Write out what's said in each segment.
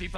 Si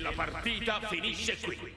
La partita finisce qui.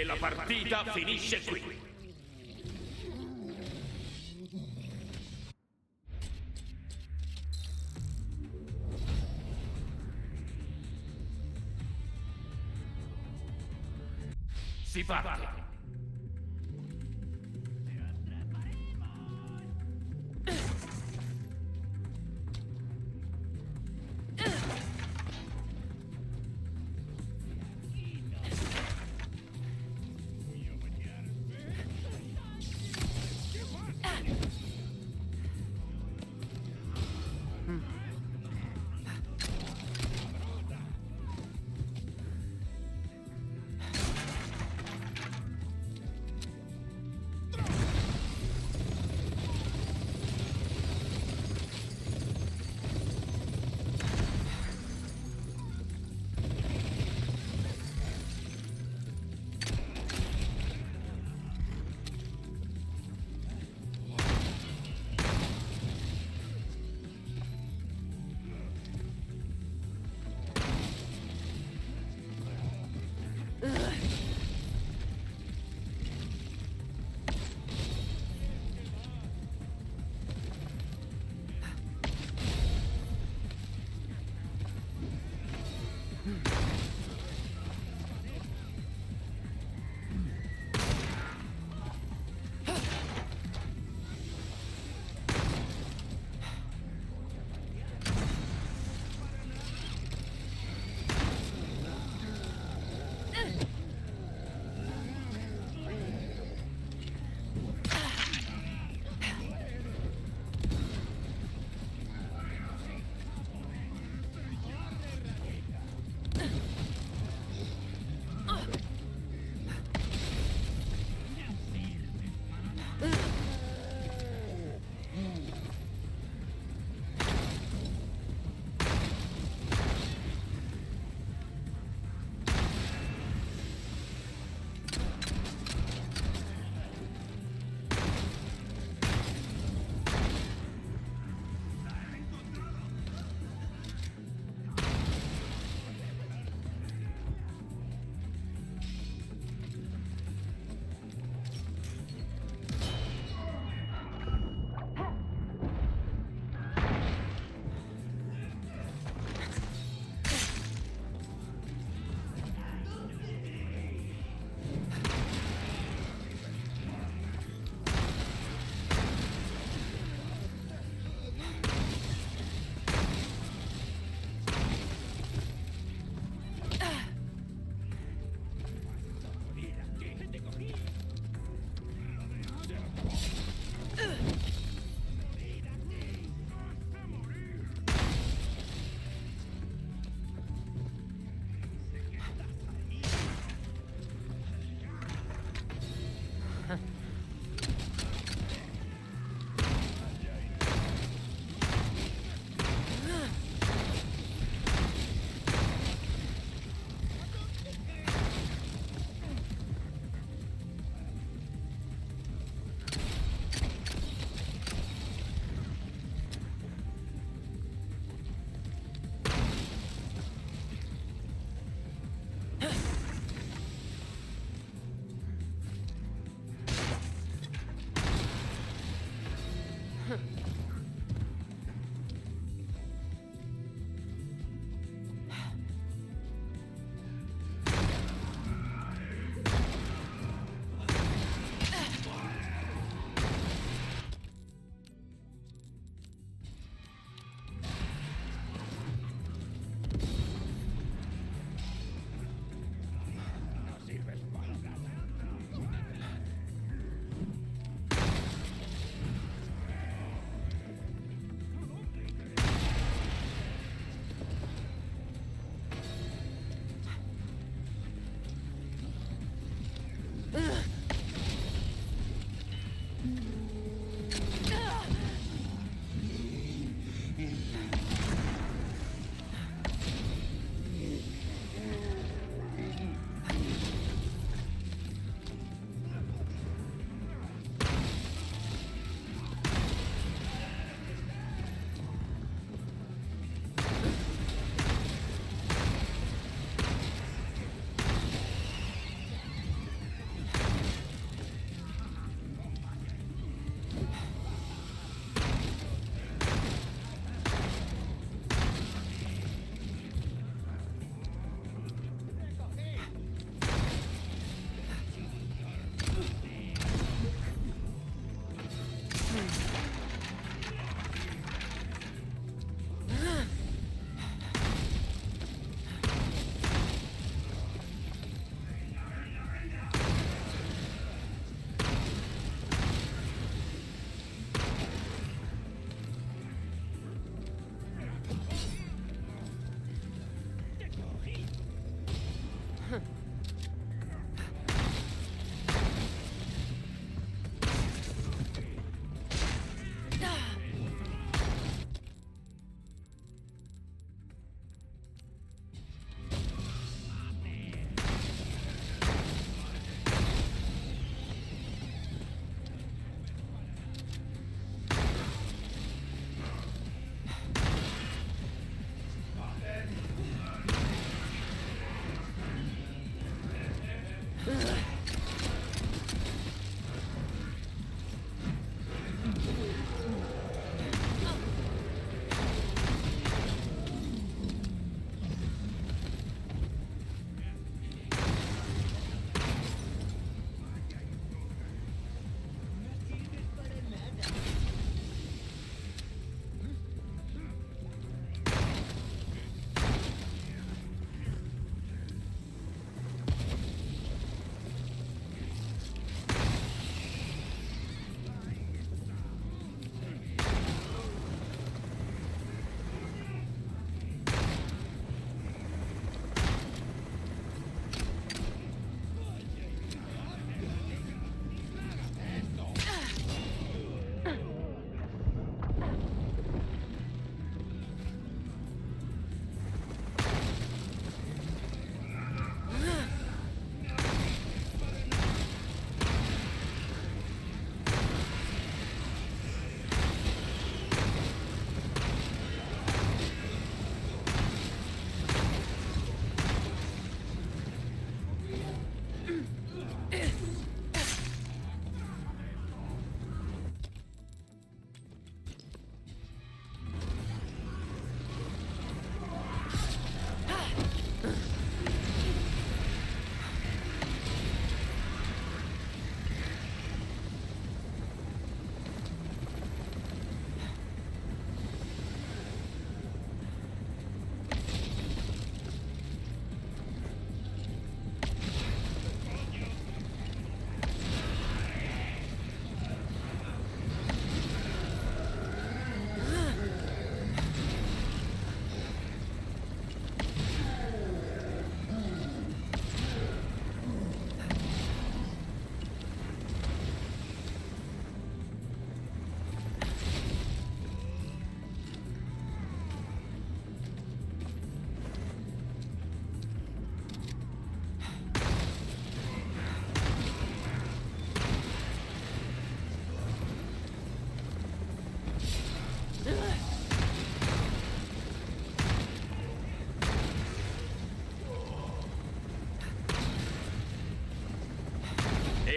E la partita finisce qui. Si parte.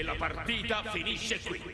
La partita finisce qui.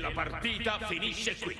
La partita finisce qui.